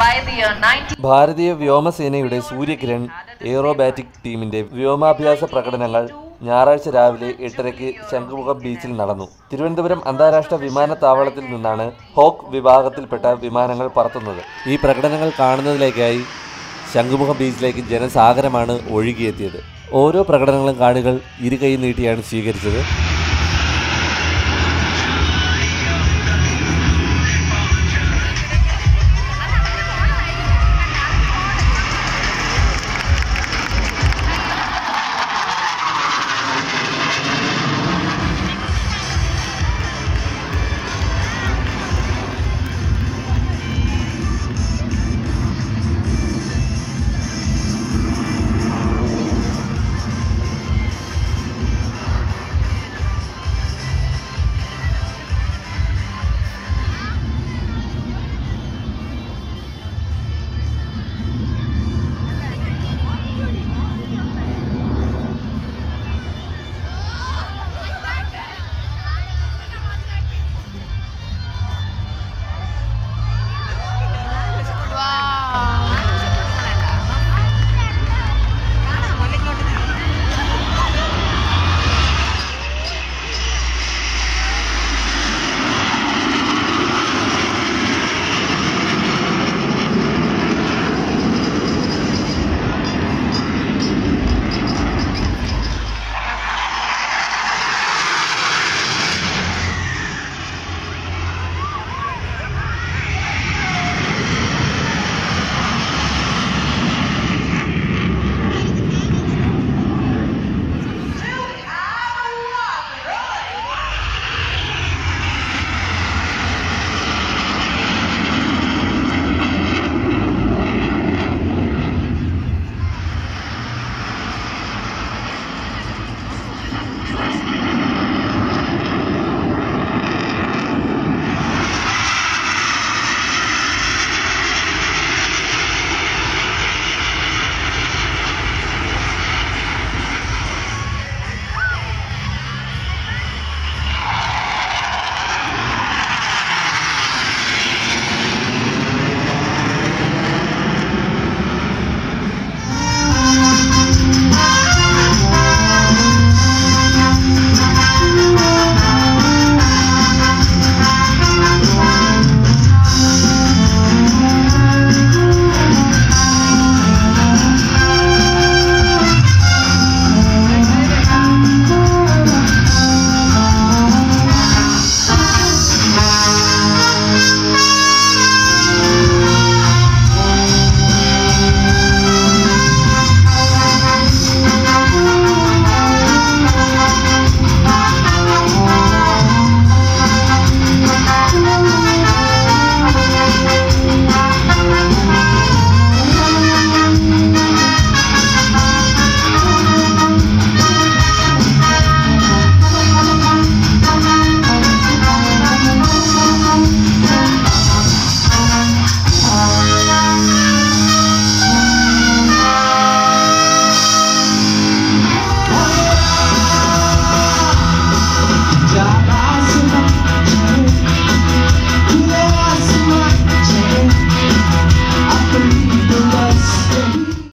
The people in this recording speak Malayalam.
by the year ഭാരതീയ വ്യോമസേനയുടെ സൂര്യകിരൺ എയ്റോബാറ്റിക് ടീമിന്റെ വ്യോമാഭ്യാസ പ്രകടനങ്ങൾ ഞായറാഴ്ച രാവിലെ എട്ടരയ്ക്ക് ശംഖുമുഖം ബീച്ചിൽ നടന്നു. തിരുവനന്തപുരം അന്താരാഷ്ട്ര വിമാനത്താവളത്തിൽ നിന്നാണ് ഹോക്ക് വിഭാഗത്തിൽപ്പെട്ട വിമാനങ്ങൾ പറത്തുന്നത്. ഈ പ്രകടനങ്ങൾ കാണുന്നതിലേക്കായി ശംഖുമുഖം ബീച്ചിലേക്ക് ജനസാഗരമാണ് ഒഴുകിയെത്തിയത്. ഓരോ പ്രകടനങ്ങളും കാണികൾ ഇരുകൈ നീട്ടിയാണ് സ്വീകരിച്ചത്.